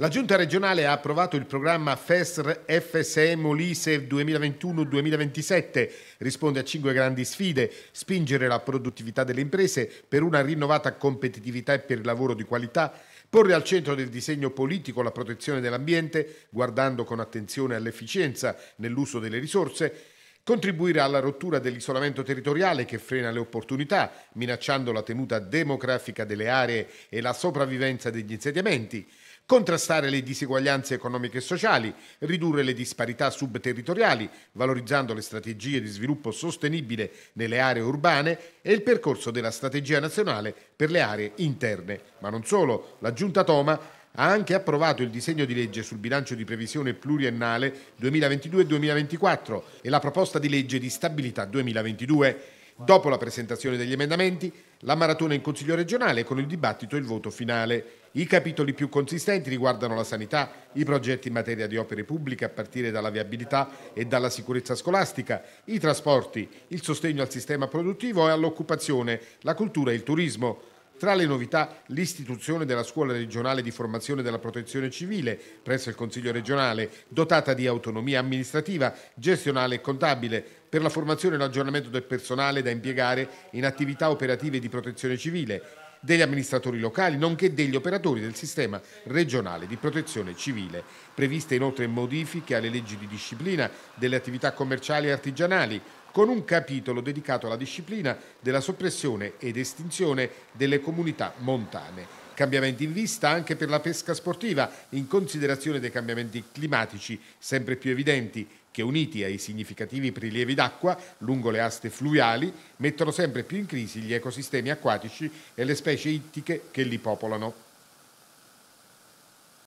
La Giunta regionale ha approvato il programma FESR FSM Molise 2021-2027. Risponde a cinque grandi sfide: spingere la produttività delle imprese per una rinnovata competitività e per il lavoro di qualità, porre al centro del disegno politico la protezione dell'ambiente, guardando con attenzione all'efficienza nell'uso delle risorse, contribuire alla rottura dell'isolamento territoriale che frena le opportunità, minacciando la tenuta demografica delle aree e la sopravvivenza degli insediamenti, contrastare le diseguaglianze economiche e sociali, ridurre le disparità subterritoriali, valorizzando le strategie di sviluppo sostenibile nelle aree urbane e il percorso della strategia nazionale per le aree interne. Ma non solo, la Giunta Toma ha anche approvato il disegno di legge sul bilancio di previsione pluriennale 2022-2024 e la proposta di legge di stabilità 2022. Dopo la presentazione degli emendamenti, la maratona in Consiglio regionale con il dibattito e il voto finale. I capitoli più consistenti riguardano la sanità, i progetti in materia di opere pubbliche a partire dalla viabilità e dalla sicurezza scolastica, i trasporti, il sostegno al sistema produttivo e all'occupazione, la cultura e il turismo. Tra le novità, l'istituzione della Scuola regionale di formazione della protezione civile presso il Consiglio regionale, dotata di autonomia amministrativa, gestionale e contabile, per la formazione e l'aggiornamento del personale da impiegare in attività operative di protezione civile, degli amministratori locali, nonché degli operatori del sistema regionale di protezione civile. Previste inoltre modifiche alle leggi di disciplina delle attività commerciali e artigianali, con un capitolo dedicato alla disciplina della soppressione ed estinzione delle comunità montane. Cambiamenti in vista anche per la pesca sportiva, in considerazione dei cambiamenti climatici sempre più evidenti che uniti ai significativi prelievi d'acqua lungo le aste fluviali mettono sempre più in crisi gli ecosistemi acquatici e le specie ittiche che li popolano.